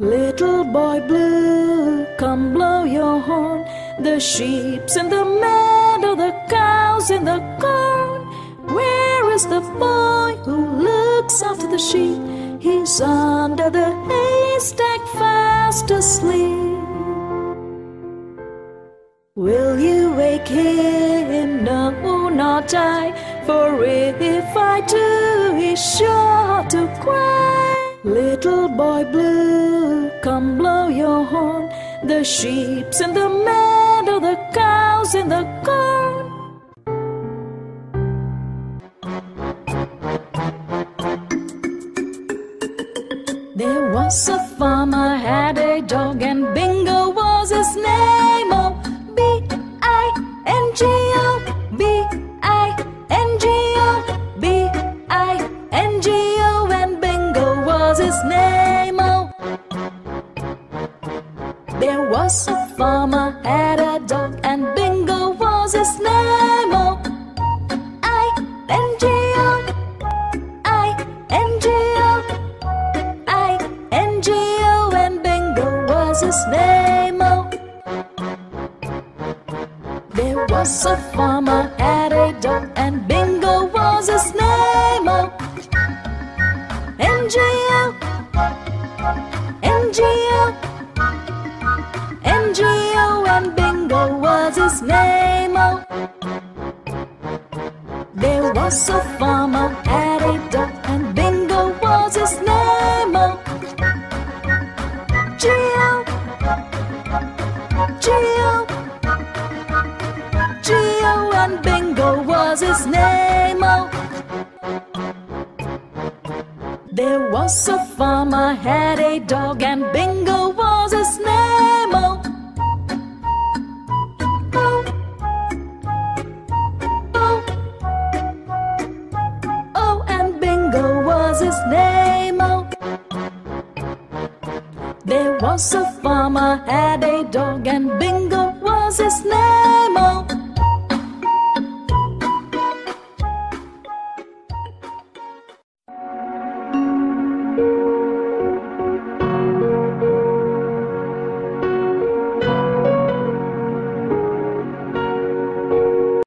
Little boy blue, come blow your horn. The sheep's in the meadow, the cows in the corn. Where is the boy who looks after the sheep? He's under the haystack fast asleep. Will you wake him? No, not I. For if I do, he's sure to cry. Little boy blue, come blow your horn. The sheep's in the meadow, the cows in the corn. There was a farmer had a dog and Bingo was his name. Oh, B I N G O, B I N G O, B I N G O, and Bingo was his name. Was a farmer had a dog and Bingo was his name. Oh, I N G O, I N G O. I N G O and Bingo was his name. Oh, there was a farmer had a dog and Bingo was his name. Was a farmer had a dog and Bingo was his name. Geo, Geo, Geo and Bingo was his name. There was a farmer had a dog and Bingo his name. Oh, there was a farmer had a dog, and Bingo was his name. Oh,